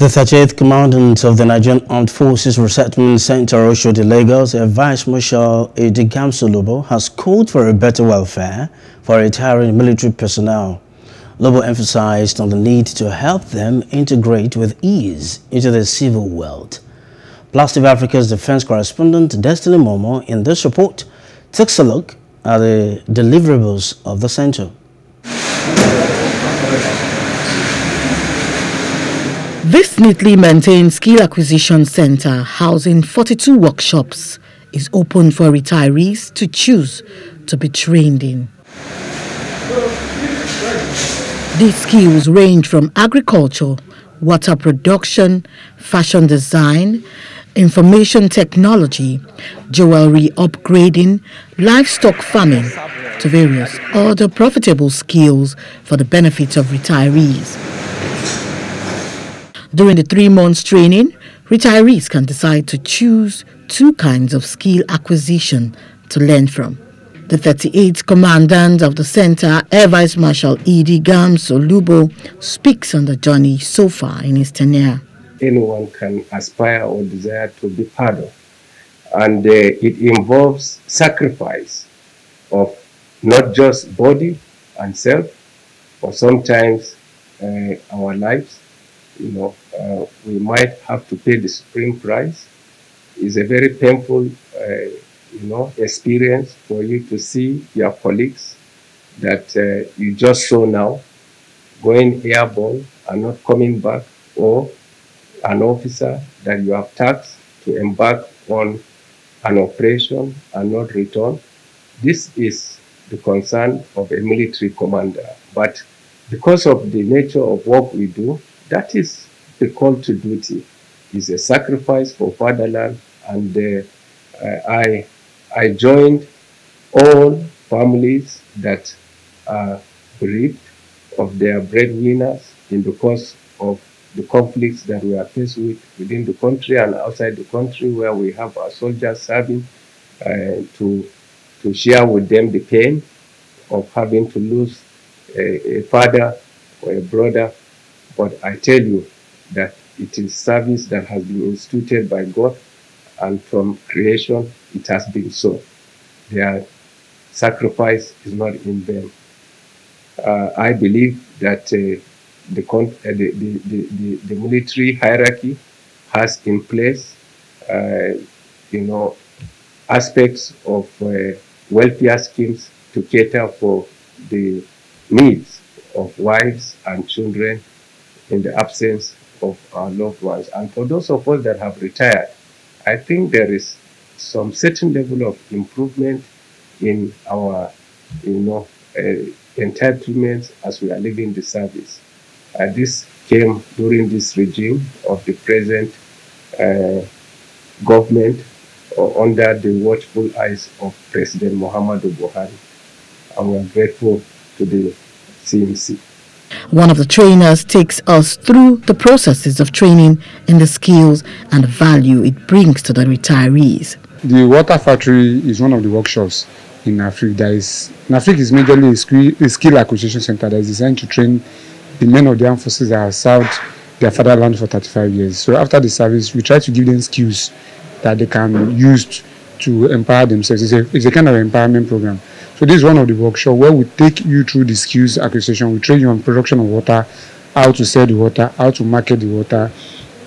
The 38th Commandant of the Nigerian Armed Forces Resettlement Center Oshodi Lagos, Vice Marshal Idi Gamso has called for a better welfare for retiring military personnel. Lubo emphasized on the need to help them integrate with ease into the civil world. Plus TV Africa's defense correspondent Destiny Momoh in this report takes a look at the deliverables of the center. This neatly maintained skill acquisition center housing 42 workshops is open for retirees to choose to be trained in. These skills range from agriculture, water production, fashion design, information technology, jewelry upgrading, livestock farming, to various other profitable skills for the benefit of retirees. During the three months training, retirees can decide to choose two kinds of skill acquisition to learn from. The 38th Commandant of the Center, Air Vice Marshal Idi Gamso Lubo, speaks on the journey so far in his tenure. Anyone can aspire or desire to be part of. And uh, it involves sacrifice of not just body and self, but sometimes uh, our lives you know, uh, we might have to pay the supreme price. It's a very painful, uh, you know, experience for you to see your colleagues that uh, you just saw now going airborne and not coming back, or an officer that you have tasked to embark on an operation and not return. This is the concern of a military commander. But because of the nature of what we do, that is the call to duty. It's a sacrifice for fatherland, and uh, I, I joined all families that are bereaved of their breadwinners in the course of the conflicts that we are faced with within the country and outside the country, where we have our soldiers serving, uh, to to share with them the pain of having to lose a, a father or a brother but I tell you that it is service that has been instituted by God, and from creation it has been so. Their sacrifice is not in vain. Uh, I believe that uh, the, uh, the, the, the, the, military hierarchy has in place, uh, you know, aspects of uh, welfare schemes to cater for the needs of wives and children in the absence of our loved ones. And for those of us that have retired, I think there is some certain level of improvement in our, you know, uh, entitlements as we are leaving the service. Uh, this came during this regime of the present uh, government under the watchful eyes of President Muhammadu Buhari. And we are grateful to the CMC. One of the trainers takes us through the processes of training and the skills and value it brings to the retirees. The water factory is one of the workshops in NAFRIC. That is, in NAFRIC is majorly a skill, a skill acquisition center that is designed to train the men of the armed forces that have served their fatherland for 35 years. So after the service, we try to give them skills that they can use to empower themselves. It's a, it's a kind of empowerment program. So this is one of the workshops where we take you through the skills acquisition. We train you on production of water, how to sell the water, how to market the water,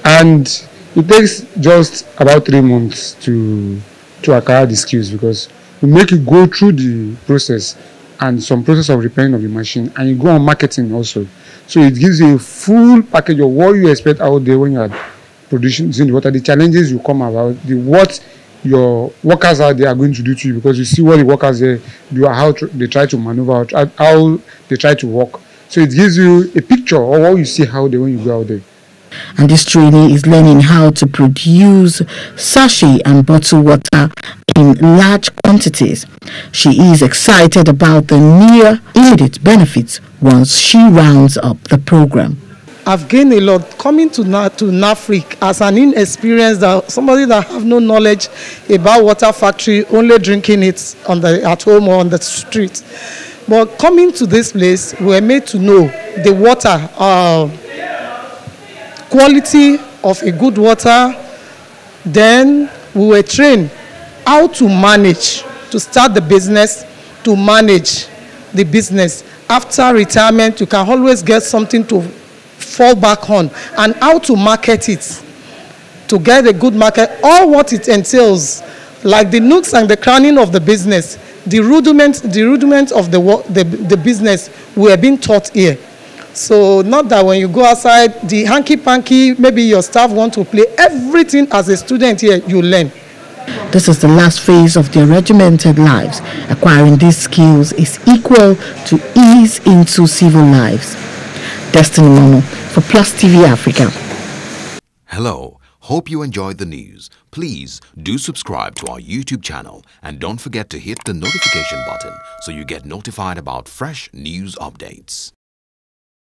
and it takes just about three months to to acquire the skills because we make you go through the process and some process of repairing of the machine, and you go on marketing also. So it gives you a full package of what you expect out there when you are producing the water, the challenges you come about, the what your workers out there are going to do to you because you see what the workers there do how they try to maneuver how they try to work so it gives you a picture of what you see how they when you go out there and this trainee is learning how to produce sachet and bottled water in large quantities. She is excited about the near immediate benefits once she rounds up the program. I've gained a lot coming to to NAFRIC as an inexperienced that somebody that have no knowledge about water factory, only drinking it on the at home or on the street. But coming to this place, we were made to know the water uh, quality of a good water. Then we were trained how to manage, to start the business, to manage the business. After retirement, you can always get something to fall back on and how to market it, to get a good market, all what it entails, like the nooks and the cranning of the business, the rudiments, the rudiments of the, the, the business were being taught here. So not that when you go outside, the hanky-panky, maybe your staff want to play, everything as a student here, you learn. This is the last phase of their regimented lives. Acquiring these skills is equal to ease into civil lives. Destiny Momoh for Plus TV Africa. Hello. Hope you enjoyed the news. Please do subscribe to our YouTube channel and don't forget to hit the notification button so you get notified about fresh news updates.